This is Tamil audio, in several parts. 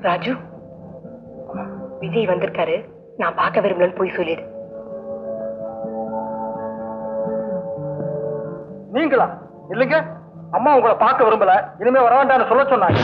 ராஜு விஜய் வந்திருக்காரு. நான் பார்க்க விரும்பலன்னு போய் சொல்லிடு. நீங்களா? இல்லைங்க. அம்மா உங்களை பார்க்க விரும்பல. இனிமே வர வேண்டாம்னு சொல்ல சொன்னாங்க.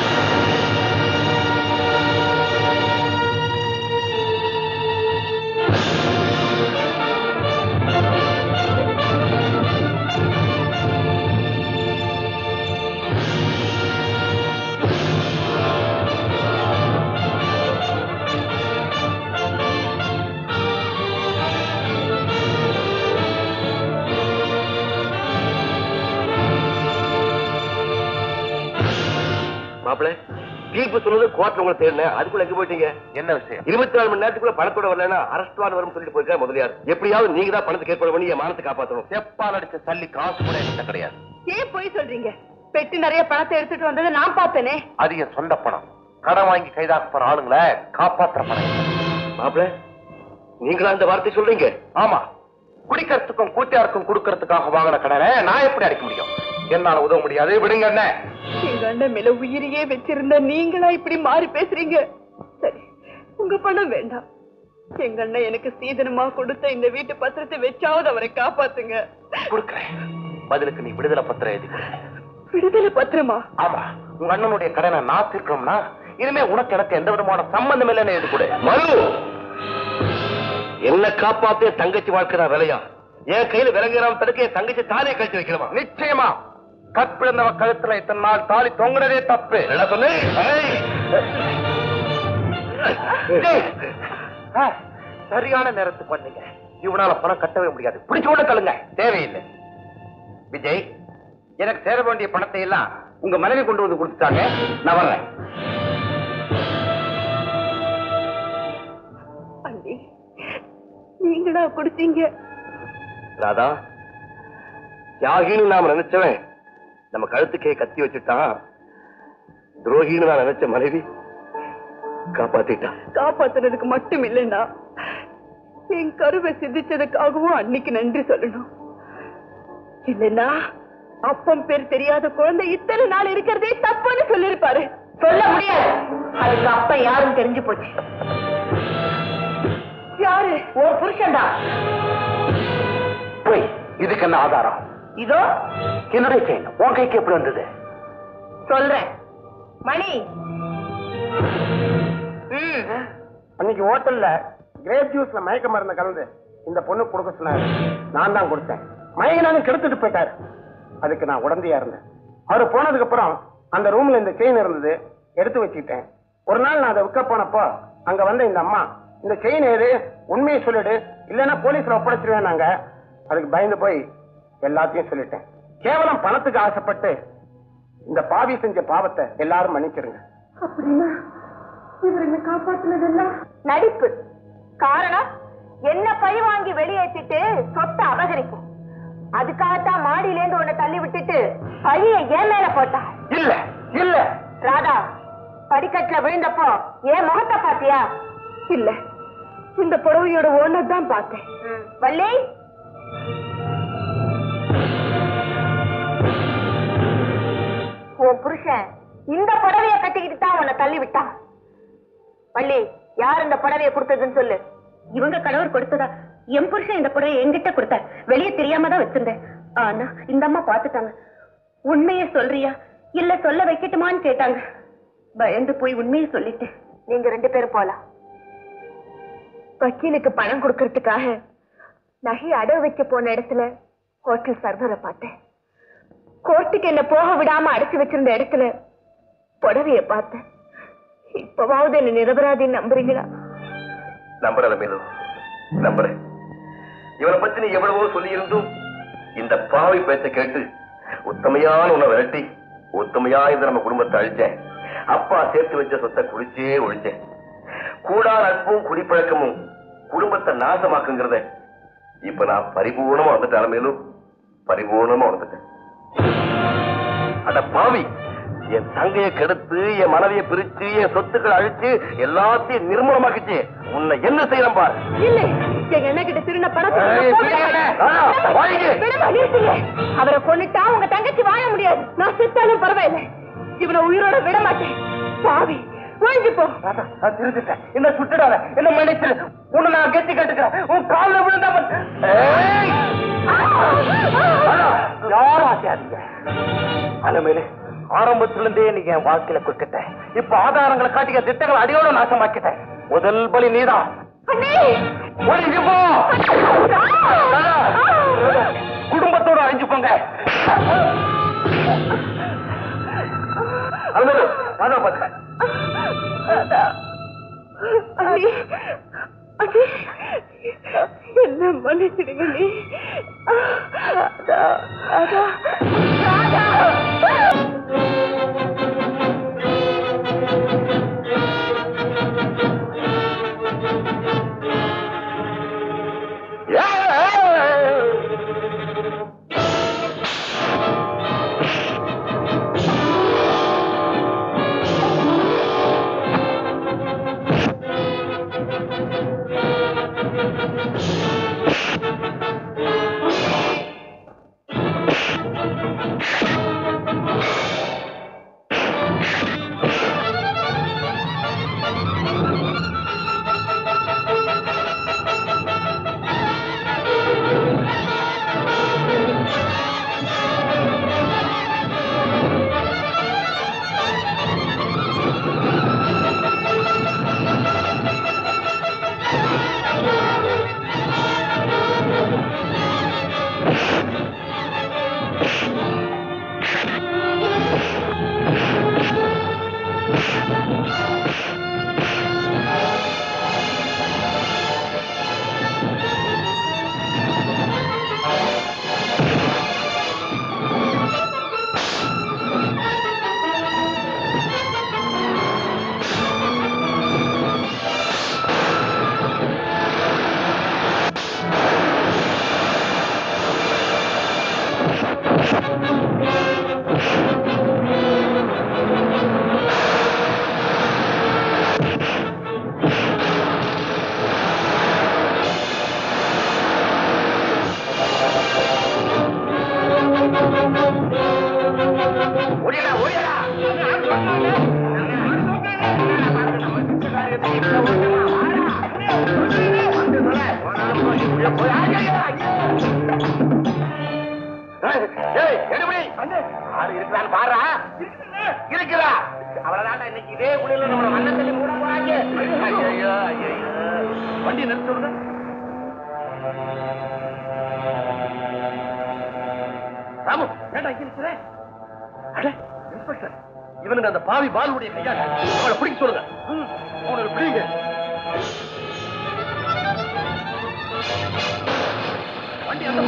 மாப்பிள தீர்ப்பு சொன்னது கோர்ட்ல உங்களை தேடினேன். அதுக்குள்ள எங்க போயிட்டீங்க? என்ன விஷயம்? இருபத்தி நாலு மணி நேரத்துக்குள்ள பணத்தோட வரலன்னா அரஸ்ட் வரும்னு சொல்லிட்டு போயிருக்காரு முதலியார். எப்படியாவது நீங்க தான் பணத்துக்கு ஏற்பாடு பண்ணி என் மானத்தை காப்பாற்றணும் செப்பால் அடிச்ச தள்ளி காசு கூட என்கிட்ட கிடையாது. ஏன் போய் சொல்றீங்க? பெட்டி நிறைய பணத்தை எடுத்துட்டு வந்ததை நான் பார்த்தேனே. அது என் சொந்த பணம். கடன் வாங்கி கைதாக்க போற ஆளுங்களை காப்பாத்துற பணம். மாப்பிள நீங்களா இந்த வார்த்தை சொல்றீங்க? ஆமா. குடிக்கிறதுக்கும் கூட்டியாருக்கும் கொடுக்கறதுக்காக வாங்கின கடனை நான் எப்படி அடைக்க முடியும்? என்னால உதவ முடியாது. விடுங்க என்ன எங்க அண்ணன் மேல உயிரையே வச்சிருந்த நீங்களா இப்படி மாறி பேசுறீங்க? சரி உங்க பணம் வேண்டாம். எங்க அண்ணன் எனக்கு சீதனமா கொடுத்த இந்த வீட்டு பத்திரத்தை வச்சாவது அவரை காப்பாத்துங்க. கொடுக்குறேன். பதிலுக்கு நீ விடுதலை பத்திரம் எழுதி விடுதலை பத்திரமா? ஆமா உங்க அண்ணனுடைய கடனை நான் தீர்க்கணும்னா இனிமே உனக்கு எனக்கு எந்த விதமான சம்பந்தம் இல்லைன்னு எழுதி கொடு. மனு என்ன காப்பாத்திய தங்கச்சி வாழ்க்கை தான் விலையா? என் கையில விலங்கிறாம தடுக்க என் தங்கச்சி தானே கழிச்சு வைக்கணுமா நிச்சயமா. கற்பிழந்தவ கழுத்துல இத்தனை நாள் தாலி தொங்குனதே தப்பு. என்ன ஆ, சரியான நேரத்துக்கு பண்ணீங்க இவனால பணம் கட்டவே முடியாது. பிடிச்சு கூட தள்ளுங்க. தேவையில்லை. விஜய் எனக்கு சேர வேண்டிய பணத்தை எல்லாம் உங்க மனைவி கொண்டு வந்து கொடுத்துட்டாங்க. நான் வர்றேன். நீங்களா கொடுத்தீங்க ராதா தியாகின்னு நாம நினைச்சவன் நம்ம கழுத்துக்கே கத்தி வச்சுட்டான் துரோகின்னு நான் நினைச்ச மனைவி காப்பாத்திட்டான் காப்பாத்துறதுக்கு மட்டும் இல்லைன்னா என் கருவை சிந்திச்சதுக்காகவும் அன்னைக்கு நன்றி சொல்லணும். இல்லைன்னா அப்பம் பேர் தெரியாத குழந்தை இத்தனை நாள் இருக்கிறதே தப்புன்னு சொல்லிருப்பாரு சொல்ல முடியாது. அதுக்கு அப்ப யாரும் தெரிஞ்சு போச்சு. யாரு? ஓ புருஷன்டா. போய் இதுக்கு என்ன ஆதாரம்? இதோ என்னுடைய செயின் உன் கைக்கு எப்படி வந்தது? சொல்றேன். மணி. அன்னைக்கு ஹோட்டல்ல கிரேப் ஜூஸ்ல மயக்க மருந்து கலந்து இந்த பொண்ணு கொடுக்க சொன்னாரு. நான் தான் கொடுத்தேன். மயங்கினாலும் கெடுத்துட்டு போயிட்டாரு. அதுக்கு நான் உடந்தையா இருந்தேன். அவர் போனதுக்கு அப்புறம் அந்த ரூம்ல இந்த செயின் இருந்தது எடுத்து வச்சுக்கிட்டேன். ஒரு நாள் நான் அதை விற்க போனப்போ அங்க வந்த இந்த அம்மா இந்த செயின் ஏது உண்மையை சொல்லிடு இல்லைன்னா போலீஸ்ல ஒப்படைச்சிருவேன் நாங்க. அதுக்கு பயந்து போய் எல்லாத்தையும் சொல்லிட்டேன். கேவலம் பணத்துக்கு ஆசைப்பட்டு இந்த பாவி செஞ்ச பாவத்தை எல்லாரும் மன்னிச்சிருங்க. அப்படின்னா இவர் என்ன காப்பாத்துனதெல்லாம்? நடிப்பு. காரணம் என்ன பழி வாங்கி வெளியேற்றிட்டு சொத்தை அபகரிக்கும். அதுக்காகத்தான் மாடியில இருந்து உன்னை தள்ளி விட்டுட்டு பழிய ஏன் மேல போட்டா இல்ல இல்ல. ராதா படிக்கட்டுல விழுந்தப்போ ஏன் முகத்தை பாத்தியா இல்ல. இந்த புடவையோட ஓனர் தான் பார்த்தேன். வள்ளி. உன் புருஷன் இந்த புடவைய கட்டிக்கிட்டு தான் உன்னை தள்ளி விட்டான். வள்ளி யார் இந்த புடவைய கொடுத்ததுன்னு சொல்லு. இவங்க கணவர் கொடுத்ததா? என் புருஷன் இந்த புடவை என்கிட்ட கொடுத்தார் வெளியே தெரியாம தான் வச்சிருந்தேன். ஆனா இந்த அம்மா பாத்துட்டாங்க உண்மையை சொல்றியா? இல்ல சொல்ல வைக்கட்டுமான்னு கேட்டாங்க. பயந்து போய் உண்மையை சொல்லிட்டேன். நீங்க ரெண்டு பேரும் போலாம். வக்கீலுக்கு பணம் கொடுக்கறதுக்காக நகை அடவு வைக்க போன இடத்துல ஹோட்டல் சர்வரை பார்த்தேன். கோர்ட்டுக்கு என்ன போக விடாம அடைச்சு வச்சிருந்த இடத்துல புடவைய பார்த்தேன். இப்பவாவது என்ன நிரபராதின்னு நம்புறீங்களா? நம்புறத மேலு நம்புறேன். இவனை பத்தி நீ எவ்வளவோ சொல்லி இருந்தும் இந்த பாவை பேச்ச கேட்டு உத்தமையான உன்னை விரட்டி உத்தமையா இந்த நம்ம குடும்பத்தை அழிச்சேன். அப்பா சேர்த்து வச்ச சொத்தை குடிச்சே ஒழிச்சேன். கூடா நட்பும் குடிப்பழக்கமும் குடும்பத்தை நாசமாக்குங்கிறத இப்ப நான் பரிபூர்ணமா வந்துட்டேன் மேலும் பரிபூர்ணமா வந்துட்டேன் அட பாவி என் தங்கைய கெடுத்து என் மனைவிய பிரிச்சு என் சொத்துக்களை அழிச்சு எல்லாத்தையும் நிர்மூலமாக்கிச்சு. உன்னை என்ன செய்யலாம் பாரு? எங்க என்ன கிட்ட. விடுமா, நிறுத்துங்க. அவரை கொன்னுட்டா உங்க தங்கச்சி வாழ முடியாது. நான் செத்தாலும் பரவாயில்லை. இவனை உயிரோட விட மாட்டேன். திருந்துட்டேன் என்ன சுட்டுடாத? என்ன மன்னிச்சிரு? உன்னை நான் கெட்டி கட்டுக்கிறேன். உன் கால்ல விழுந்தா யாரும் ஆசையாதீங்க இருந்தே நீங்க என் வாழ்க்கையில குறுக்கிட்டேன் இப்ப ஆதாரங்களை காட்டிக்க திட்டங்களை அடியோட நாசமாக்கிட்டேன். முதல் பலி நீதான். குடும்பத்தோட அழிஞ்சு போங்க என்ன மன்னிச்சிடுங்க நீ ராதா, ராதா, ராதா. இருக்குதா அவ்வளவுதான் இன்னைக்கு இதே குடியில நம்மள மண்ண மூட போறாங்க வண்டி நிறுத்த சொல்லுங்க ராமு ஏண்டா இங்க அட, இன்ஸ்பெக்டர் இவனுங்க அந்த பாவி பாலுடைய கையால அவளை பிடிக்க சொல்லுங்க. ம், பிடிங்க. வண்டி அந்த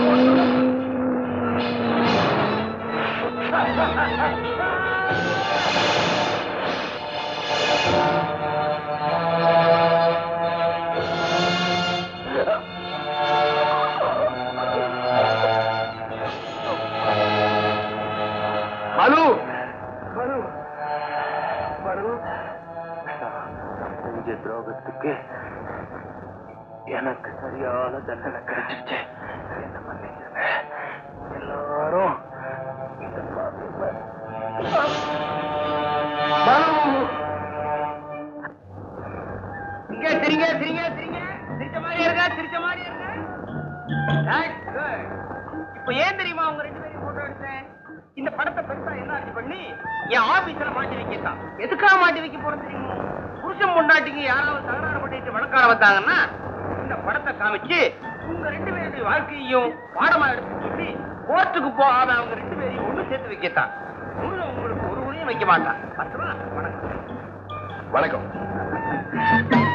ஹலோ? செஞ்ச துரோகத்துக்கு எனக்கு சரியான தண்டனை கிடைச்சிருச்சு. என்ன மன்னிச்சிருங்க எல்லாரும் சிரிங்க சிரிங்க சிரிங்க சிரிச்ச மாதிரி இருங்க சிரிச்ச மாதிரி இருங்க. இப்ப ஏன் தெரியுமா உங்க ரெண்டு பேரும் போட்டோ எடுத்தேன்? இந்த படத்தை பெருசா என்ன பண்ணி? என் ஆபீஸ்ல மாட்டி வைக்கத்தான். எதுக்காக மாட்டி வைக்க போறேன் தெரியுமா? புருஷன் பொண்டாட்டிக்கு யாராவது தகராறு பண்ணிட்டு வழக்காட வந்தாங்கன்னா இந்த படத்தை காமிச்சு உங்க ரெண்டு பேருடைய வாழ்க்கையையும் பாடமா எடுத்து சொல்லி கோர்ட்டுக்கு போகாத அவங்க ரெண்டு பேரையும் ஒண்ணு சேர்த்து வைக்கத்தான். முருகன் உங்களுக்கு ஒரு உரையும் வைக்க மாட்டான். அப்புறம் வணக்கம். வணக்கம்.